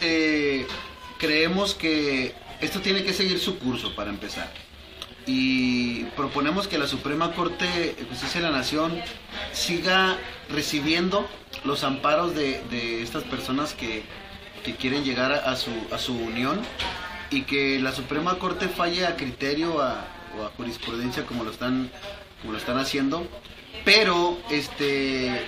Eh, creemos que esto tiene que seguir su curso para empezar. Y proponemos que la Suprema Corte de Justicia de la Nación siga recibiendo los amparos de, estas personas que, quieren llegar a su, a su unión y que la Suprema Corte falle a criterio o a jurisprudencia como lo están, como lo están haciendo, pero este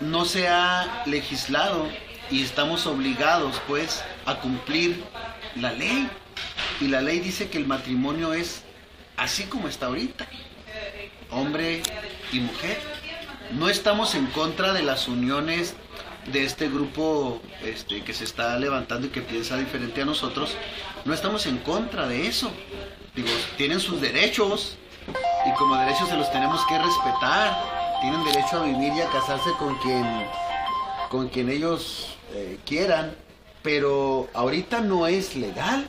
no se ha legislado y estamos obligados pues a cumplir la ley. Y la ley dice que el matrimonio es así como está ahorita, hombre y mujer. No estamos en contra de las uniones de este grupo este, que se está levantando y que piensa diferente a nosotros. No estamos en contra de eso. Digo, tienen sus derechos y como derechos se los tenemos que respetar. Tienen derecho a vivir y a casarse con quien, con quien ellos eh, quieran, pero ahorita no es legal.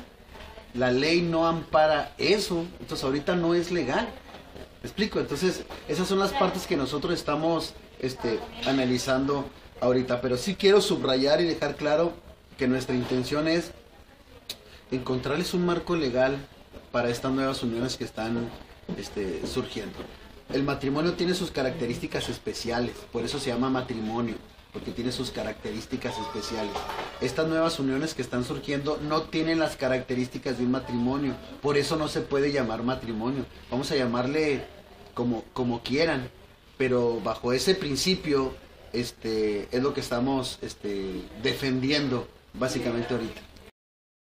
La ley no ampara eso, entonces ahorita no es legal. ¿Me explico? Entonces, esas son las partes que nosotros estamos este, analizando ahorita, pero sí quiero subrayar y dejar claro que nuestra intención es encontrarles un marco legal para estas nuevas uniones que están este, surgiendo. El matrimonio tiene sus características especiales, por eso se llama matrimonio porque tiene sus características especiales. Estas nuevas uniones que están surgiendo no tienen las características de un matrimonio, por eso no se puede llamar matrimonio. Vamos a llamarle como, como quieran, pero bajo ese principio este, es lo que estamos este, defendiendo básicamente ahorita.